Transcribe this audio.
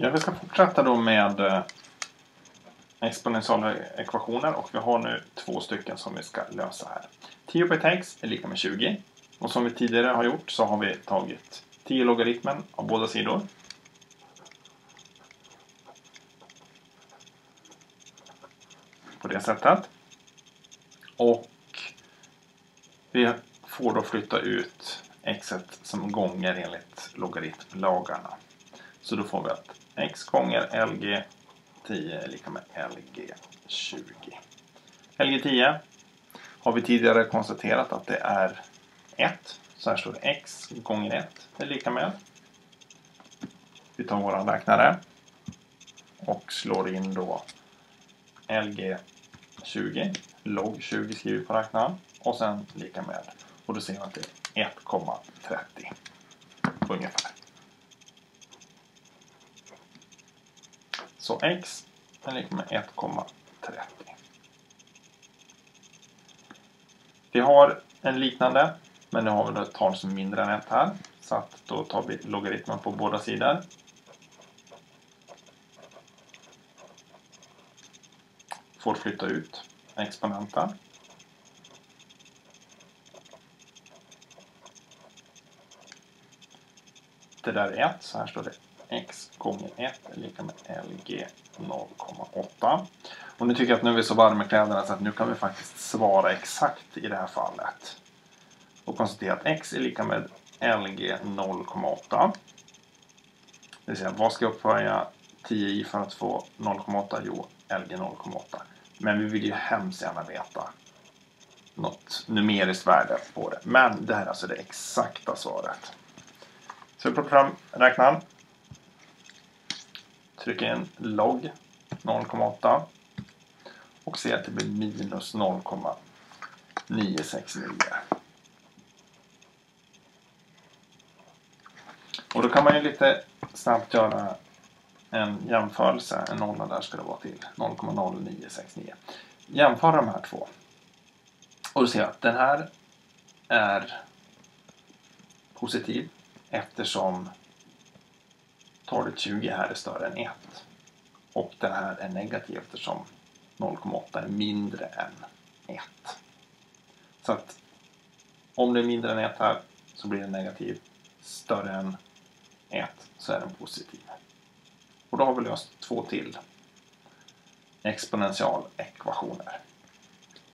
Ja, vi ska fortsätta då med eh, exponentiella ekvationer och vi har nu två stycken som vi ska lösa här. 10 på ett x är lika med 20 och som vi tidigare har gjort så har vi tagit 10 logaritmen av båda sidor. På det sättet. Och vi får då flytta ut x som gånger enligt logaritmlagarna. Så då får vi att x gånger LG 10 är lika med LG 20. LG 10 har vi tidigare konstaterat att det är 1. Så här står det x gånger 1 är lika med. Vi tar vår räknare och slår in då LG 20, log 20 skriver vi på räknaren och sen lika med. Och då ser vi att det är 1,30 ungefär. Så x är lika med 1,30. Vi har en liknande, men nu har vi ett tal som är mindre än 1 här. Så att då tar vi logaritmen på båda sidor. Får flytta ut exponenten. Det där är 1, så här står det x gånger 1 är lika med LG 0,8. Och nu tycker jag att nu är vi så varma i kläderna så att nu kan vi faktiskt svara exakt i det här fallet. Och konstatera att x är lika med LG 0,8. Det vill säga, vad ska jag upphöja 10 i för att få 0,8? Jo, LG 0,8. Men vi vill ju hemskt gärna veta något numeriskt värde på det. Men det här är alltså det exakta svaret. Så vi plockar fram räknaren. Trycker in log 0,8 och ser att det blir minus 0,969. Och då kan man ju lite snabbt göra en jämförelse. En nolla där ska det vara till. 0,0969. Jämför de här två. Och du ser att den här är positiv eftersom talet 20 här är större än 1. Och den här är negativ eftersom 0,8 är mindre än 1. Så att om det är mindre än 1 här så blir den negativ. Större än 1 så är den positiv. Och då har vi löst två till exponentialekvationer.